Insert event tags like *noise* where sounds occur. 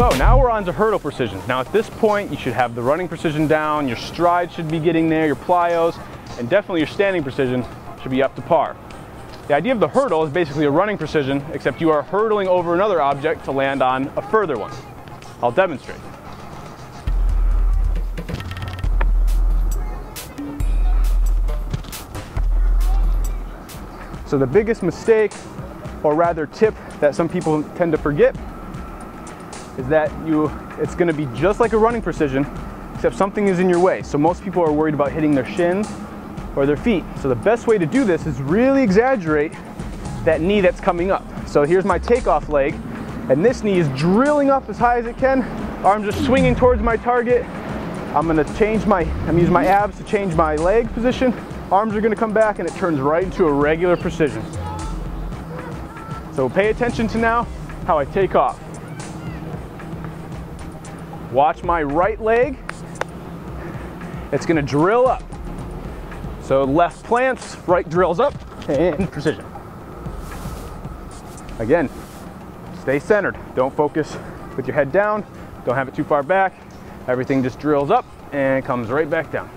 So now we're on to hurdle precision. Now at this point, you should have the running precision down, your stride should be getting there, your plyos, and definitely your standing precision should be up to par. The idea of the hurdle is basically a running precision, except you are hurdling over another object to land on a further one. I'll demonstrate. So the biggest mistake, or rather tip, that some people tend to forget is that you, it's gonna be just like a running precision, except something is in your way. So most people are worried about hitting their shins or their feet. So the best way to do this is really exaggerate that knee that's coming up. So here's my takeoff leg, and this knee is drilling up as high as it can. Arm just swinging towards my target. I'm gonna change my, I'm using my abs to change my leg position. Arms are gonna come back and it turns right into a regular precision. So pay attention to now how I take off. Watch my right leg. It's gonna drill up. So left plants, right drills up, *laughs* and precision. Again, stay centered. Don't focus with your head down. Don't have it too far back. Everything just drills up and comes right back down.